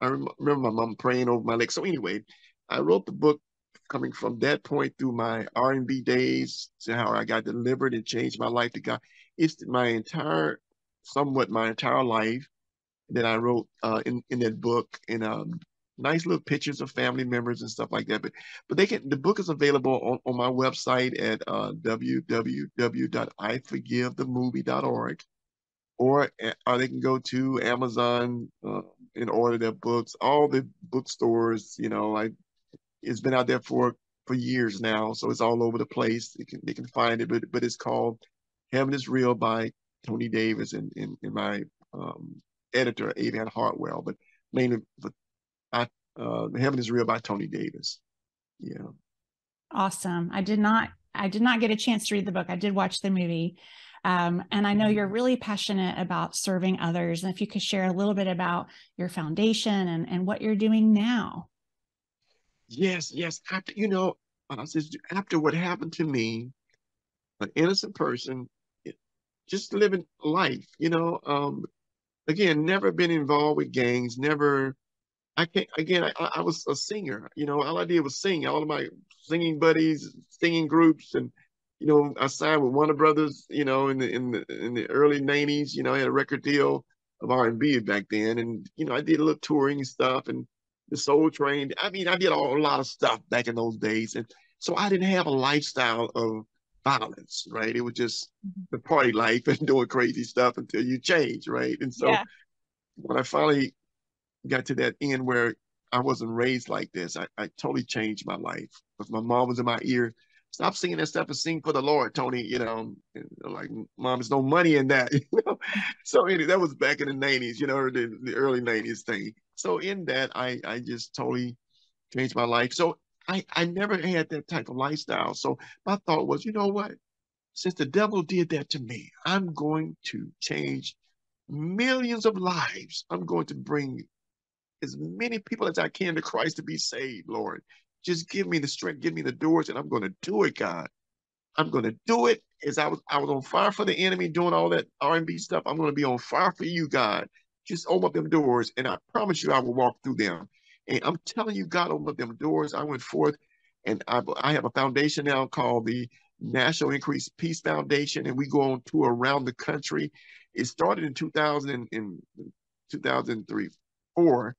I rem- remember my mom praying over my leg. So anyway, I wrote the book coming from that point through my R&B days to how I got delivered and changed my life to God. It's my entire, somewhat my entire life that I wrote uh, in in that book and um, nice little pictures of family members and stuff like that. But but they can the book is available on, on my website at uh, www.iforgivethemovie.org or eh, or they can go to Amazon. Uh, and order their books. All the bookstores, you know, like it's been out there for for years now, so it's all over the place. They can they can find it, but but it's called Heaven is Real by Tony Davis and and my um, editor Avian Hartwell, but mainly I uh, Heaven is Real by Tony Davis. Yeah. Awesome. I did not I did not get a chance to read the book. I did watch the movie. Um, and I know you're mm-hmm. really passionate about serving others. And if you could share a little bit about your foundation and, and what you're doing now. Yes, yes. After, you know, uh, after what happened to me, an innocent person, just living life, you know, um, again, never been involved with gangs, never, I can't, again, I, I was a singer, you know, all I did was sing, all of my singing buddies, singing groups, and you know, I signed with Warner Brothers, you know, in the in the in the early '90s. You know, I had a record deal of R&B back then, and you know, I did a little touring stuff, and the Soul Train. I mean, I did a lot of stuff back in those days, and so I didn't have a lifestyle of violence, right? It was just mm-hmm. the party life <laughs> and doing crazy stuff until you change, right? And so yeah. when I finally got to that end where I wasn't raised like this, I, I totally changed my life because my mom was in my ear stop singing that stuff and sing for the Lord, Tony. You know, like mom, there's no money in that. <laughs> So anyway, that was back in the '90s, you know, the, the early '90s thing. So in that, I I just totally changed my life. So I I never had that type of lifestyle. So my thought was, you know what? Since the devil did that to me, I'm going to change millions of lives. I'm going to bring as many people as I can to Christ to be saved, Lord. Just give me the strength, give me the doors, and I'm going to do it, God. I'm going to do it. As I was, I was on fire for the enemy, doing all that R&B stuff. I'm going to be on fire for you, God. Just open up them doors, and I promise you, I will walk through them. And I'm telling you, God opened up them doors. I went forth, and I, I have a foundation now called the National Increase Peace Foundation, and we go on tour around the country. It started in 2000 in 2003, four,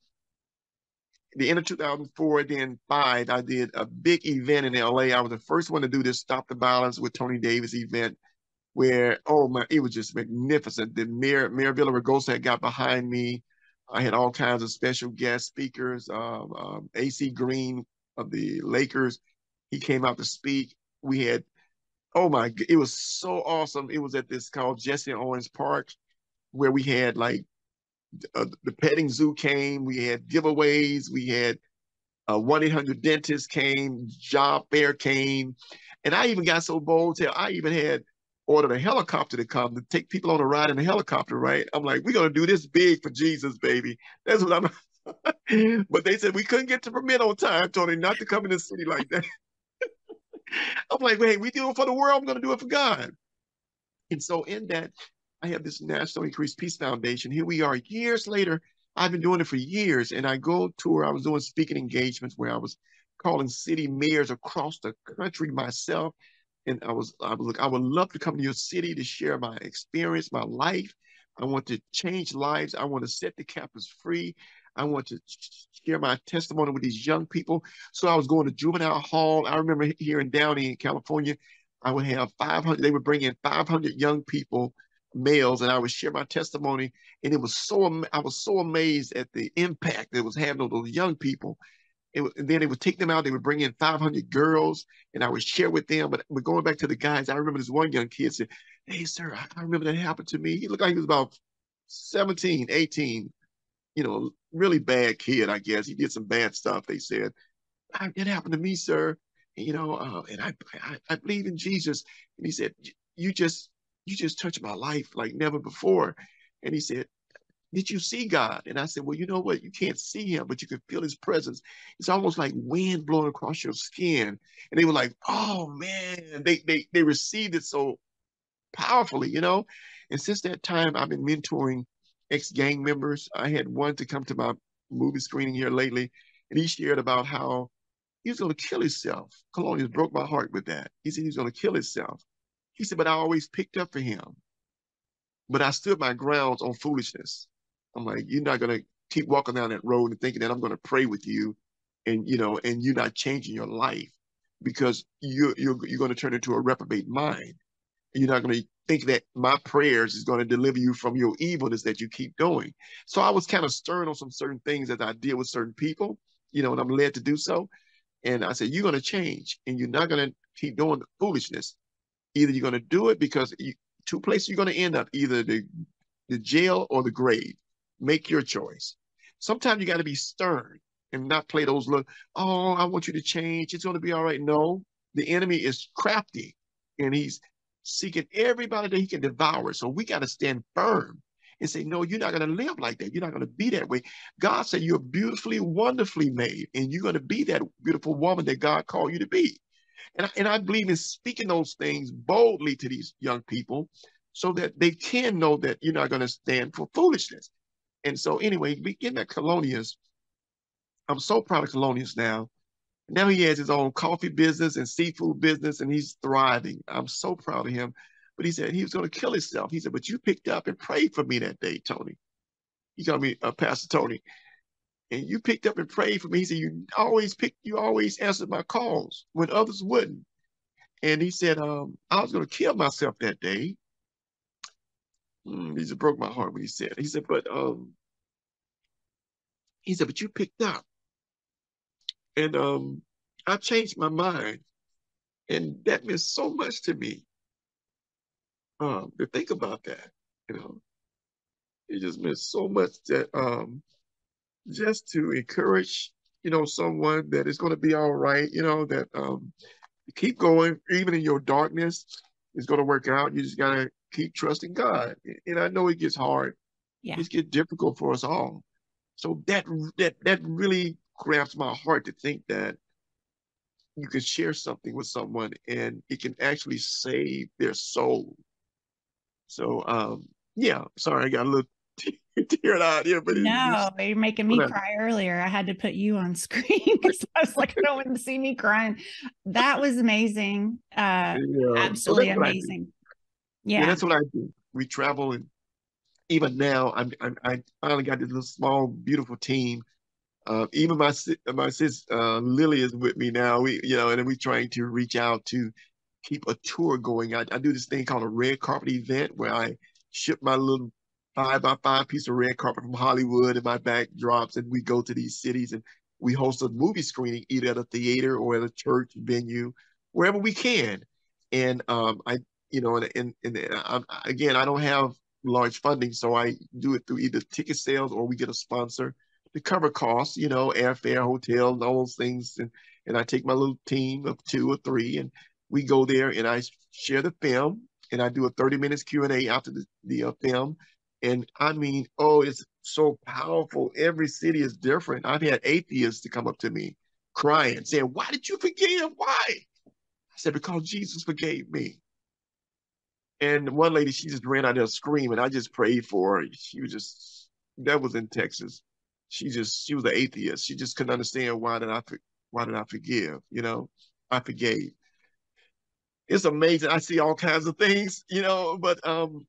the end of 2004, then five, I did a big event in LA. I was the first one to do this Stop the Violence with Tony Davis event where, oh my, it was just magnificent. The Mayor, Mayor Villaraigosa had got behind me. I had all kinds of special guest speakers. Um, um, AC Green of the Lakers, he came out to speak. We had, oh my, it was so awesome. It was at this called Jesse Owens Park where we had like uh, the petting zoo came. We had giveaways. We had uh, 1-800 dentist came. Job fair came. And I even got so bold till I even had ordered a helicopter to come to take people on a ride in a helicopter, right? I'm like, we're to do this big for Jesus, baby. That's what I'm. <laughs> but they said we couldn't get the permit on time, Tony, not to come in the city like that. <laughs> I'm like, wait, we do it for the world. I'm to do it for God. And so in that, I have this National Increase Peace Foundation. Here we are years later. I've been doing it for years. And I go tour, I was doing speaking engagements where I was calling city mayors across the country myself. And I was, I was like, I would love to come to your city to share my experience, my life. I want to change lives. I want to set the captives free. I want to share my testimony with these young people. So I was going to juvenile hall. I remember here in Downey in California, I would have 500, they would bring in 500 young people, males, and I would share my testimony. And it was so, I was so amazed at the impact that was having on those young people. It, and then they would take them out. They would bring in 500 girls, and I would share with them. But, going back to the guys, I remember this one young kid said, "Hey, sir, I, I remember that happened to me." He looked like he was about 17, 18, you know, really bad kid, I guess. He did some bad stuff. They said, "It happened to me, sir." you know, uh, and I, I, I believe in Jesus. And he said, you just, you just touched my life like never before. And he said, did you see God? And I said, well, you know what? You can't see him, but you can feel his presence. It's almost like wind blowing across your skin. And they were like, oh man, they, they, they received it so powerfully, you know? And since that time, I've been mentoring ex-gang members. I had one to come to my movie screening here lately, and he shared about how he was going to kill himself. Colonius broke my heart with that. He said he was going to kill himself. He said, but I always picked up for him. But I stood my grounds on foolishness. I'm like, you're not going to keep walking down that road and thinking that I'm going to pray with you and, you know, and you're not changing your life because you're, you're, you're going to turn into a reprobate mind. You're not going to think that my prayers is going to deliver you from your evilness that you keep doing. So I was kind of stern on some certain things that I deal with certain people, you know, and I'm led to do so. And I said, you're going to change and you're not going to keep doing the foolishness. Either you're going to do it because you, two places you're going to end up, either the, the jail or the grave. Make your choice. Sometimes you got to be stern and not play those look. oh, I want you to change. It's going to be all right. No, the enemy is crafty and he's seeking everybody that he can devour. So we got to stand firm and say, No, you're not going to live like that. You're not going to be that way. God said you're beautifully, wonderfully made, and you're going to be that beautiful woman that God called you to be. And I, and I believe in speaking those things boldly to these young people so that they can know that you're not going to stand for foolishness. And so, anyway, begin at Colonius. I'm so proud of Colonius now. Now he has his own coffee business and seafood business, and he's thriving. I'm so proud of him. But he said he was going to kill himself. He said, but you picked up and prayed for me that day, Tony. He called me uh, Pastor Tony. And you picked up and prayed for me. He said, you always picked, you always answered my calls when others wouldn't. And he said, um, I was going to kill myself that day. Mm, he just broke my heart when he said, he said, but, um, he said, but you picked up. And um, I changed my mind. And that meant so much to me um, to think about that. You know, it just meant so much that um, just to encourage, you know, someone that it's going to be all right. You know that um, keep going, even in your darkness, it's going to work out. You just got to keep trusting God. And I know it gets hard. Yeah. It gets difficult for us all. So that that that really grabs my heart to think that you can share something with someone and it can actually save their soul so um, yeah, sorry, I got a little teared out here, but no, you're making me cry earlier. I had to put you on <laughs> screen because I was like, I don't want to see me crying. That was amazing. Uh, yeah. absolutely so amazing. Yeah. yeah, that's what I do. We travel, and even now, I'm, I'm I finally got this little small, beautiful team. Uh, even my my sis uh, Lily is with me now. We you know, and we're trying to reach out to keep a tour going. I, I do this thing called a red carpet event where I ship my little five by five piece of red carpet from Hollywood and my backdrops, and we go to these cities and we host a movie screening either at a theater or at a church venue, wherever we can. And um, I, you know, and, and, and I, again, I don't have large funding, so I do it through either ticket sales or we get a sponsor to cover costs, you know, airfare, hotel, and all those things. And and I take my little team of two or three, and we go there and I share the film and I do a 30 minutes Q&A after the, the uh, film. And I mean, oh, it's so powerful. Every city is different. I've had atheists to come up to me crying, saying, why did you forgive? Why? I said, because Jesus forgave me. And one lady, she just ran out there screaming. I just prayed for her. She was just, that was in Texas. she just she was an atheist. She just couldn't understand why did I why did I forgive? You know, I forgave. It's amazing. I see all kinds of things, you know, but um,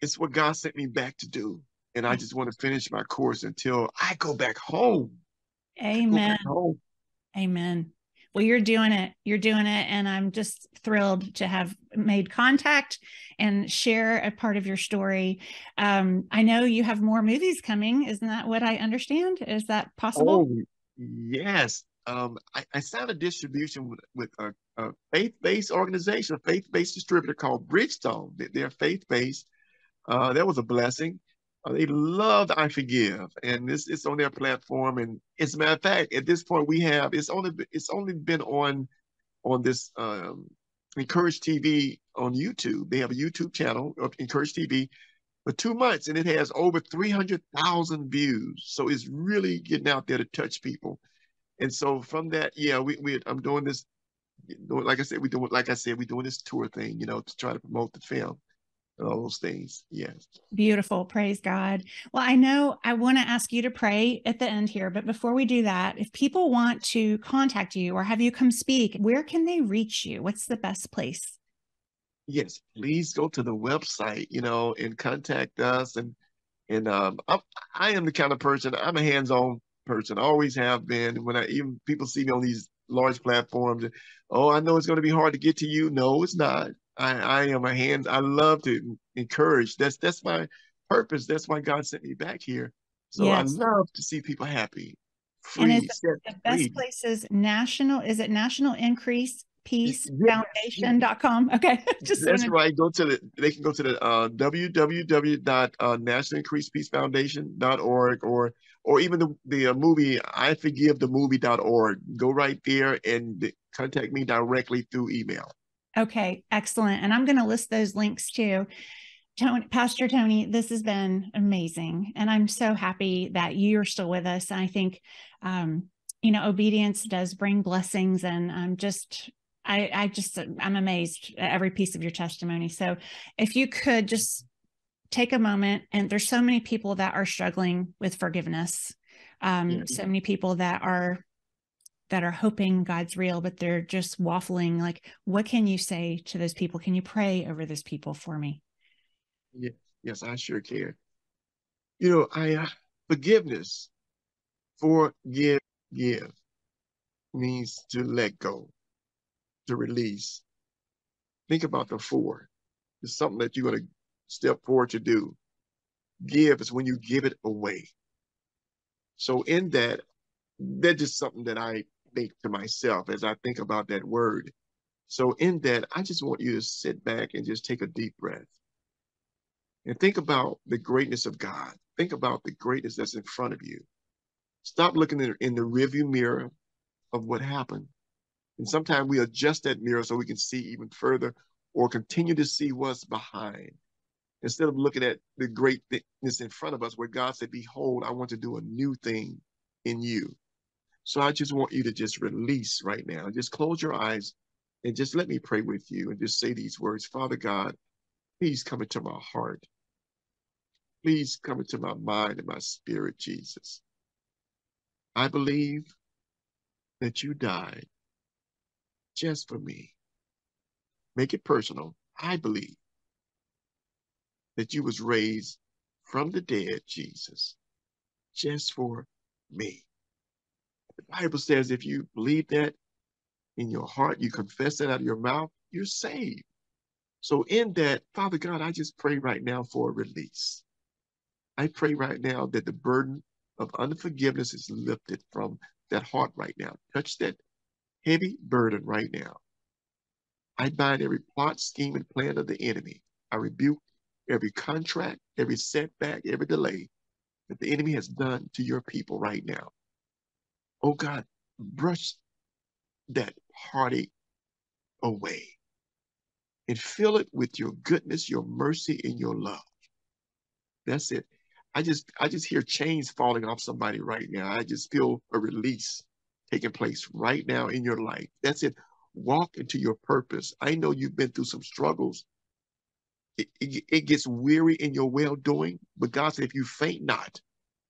it's what God sent me back to do, and I just want to finish my course until I go back home. Amen. Back home. Amen. Well, you're doing it. You're doing it. And I'm just thrilled to have made contact and share a part of your story. Um, I know you have more movies coming. Isn't that what I understand? Is that possible? Oh, yes. Um, I, I, signed a distribution with, with a, a faith-based organization, a faith-based distributor called Bridgestone. They're faith-based. Uh, that was a blessing. Uh, they loved I Forgive, and this it's on their platform. And as a matter of fact, at this point, we have it's only it's only been on on this um, Encourage TV on YouTube. They have a YouTube channel of Encourage TV for two months, and it has over three hundred thousand views. So it's really getting out there to touch people. And so from that, yeah, we, we I'm doing this. Like I said, we doing like I said, we're doing this tour thing, you know, to try to promote the film all those things. Yes. Beautiful. Praise God. Well, I know I want to ask you to pray at the end here, but before we do that, if people want to contact you or have you come speak, where can they reach you? What's the best place? Yes, please go to the website, you know, and contact us. And and um, I'm, I am the kind of person. I'm a hands-on person. I always have been. When I even people see me on these large platforms, oh, I know it's going to be hard to get to you. No, it's not. I, I am a hand. I love to encourage. That's that's my purpose. That's why God sent me back here. So yes. I love to see people happy. Free, and it's the, the best places national? Is it National Increase Peace Foundation.com? <laughs> Okay, <laughs> just that's wanted... right. Go to the. They can go to the uh, www.nationalincreasepeacefoundation.org or or even the the uh, movie I forgive the movie.org. Go right there and contact me directly through email. Okay, excellent. And I'm going to list those links too. Tony, Pastor Tony, this has been amazing. And I'm so happy that you're still with us. And I think, um, you know, obedience does bring blessings. And I'm just, I, I just, I'm amazed at every piece of your testimony. So if you could just take a moment, and there's so many people that are struggling with forgiveness. Um, yeah. So many people that are that are hoping God's real, but they're just waffling. Like, what can you say to those people? Can you pray over those people for me? Yes, yes, I sure can. You know, I uh, forgiveness, forgive, give means to let go, to release. Think about the four. It's something that you're going to step forward to do. Give is when you give it away. So in that, that's just something that I think to myself as I think about that word. So in that, I just want you to sit back and just take a deep breath and think about the greatness of God. Think about the greatness that's in front of you. Stop looking in, in the rearview mirror of what happened. And sometimes we adjust that mirror so we can see even further or continue to see what's behind. Instead of looking at the greatness in front of us, where God said, Behold, I want to do a new thing in you. So I just want you to just release right now. Just close your eyes and just let me pray with you and just say these words Father God, please come into my heart. Please come into my mind and my spirit, Jesus. I believe that you died just for me. Make it personal. I believe that you was raised from the dead, Jesus, just for me. The Bible says if you believe that in your heart, you confess that out of your mouth, you're saved. So in that, Father God, I just pray right now for a release. I pray right now that the burden of unforgiveness is lifted from that heart right now. Touch that heavy burden right now. I bind every plot, scheme, and plan of the enemy. I rebuke every contract, every setback, every delay that the enemy has done to your people right now. Oh God, brush that heartache away and fill it with your goodness, your mercy, and your love. That's it. I just I just hear chains falling off somebody right now. I just feel a release taking place right now in your life. That's it. Walk into your purpose. I know you've been through some struggles. It, it, it gets weary in your well doing, but God said, if you faint not,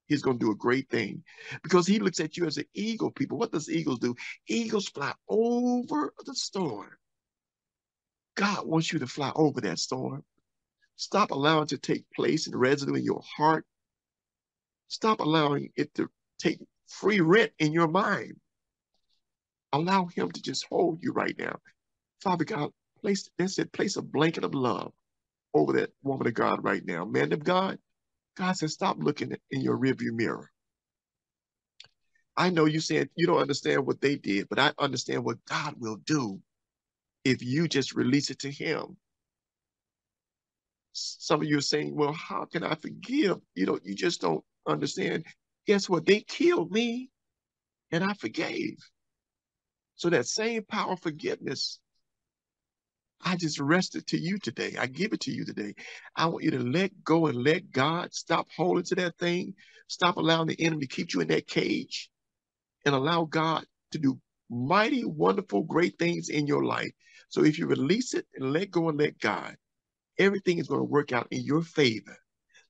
He's going to do a great thing because he looks at you as an eagle, people. What does eagles do? Eagles fly over the storm. God wants you to fly over that storm. Stop allowing it to take place and residue in your heart. Stop allowing it to take free rent in your mind. Allow him to just hold you right now. Father God, place, that's it, place a blanket of love over that woman of God right now. Man of God, God says, stop looking in your rearview mirror. I know you said you don't understand what they did, but I understand what God will do if you just release it to Him. Some of you are saying, well, how can I forgive? You know, you just don't understand. Guess what? They killed me and I forgave. So that same power of forgiveness I just rest it to you today. I give it to you today. I want you to let go and let God stop holding to that thing. Stop allowing the enemy to keep you in that cage and allow God to do mighty, wonderful, great things in your life. So if you release it and let go and let God, everything is going to work out in your favor.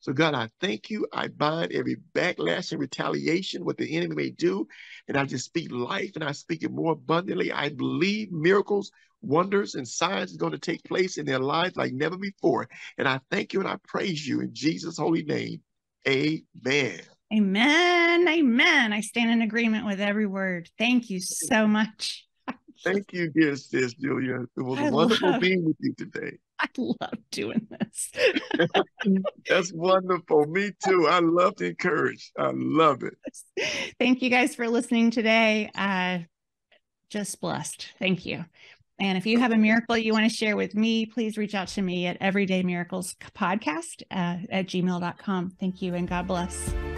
So, God, I thank you. I bind every backlash and retaliation, what the enemy may do. And I just speak life and I speak it more abundantly. I believe miracles, wonders, and signs are going to take place in their lives like never before. And I thank you and I praise you in Jesus' holy name. Amen. Amen. Amen. I stand in agreement with every word. Thank you so much. Thank you, dear sis Julia. It was I wonderful love, being with you today. I love doing this. <laughs> That's wonderful. Me too. I love to encourage. I love it. Thank you guys for listening today. Uh, just blessed. Thank you. And if you have a miracle you want to share with me, please reach out to me at Everyday Miracles Podcast uh, at gmail.com. Thank you and God bless.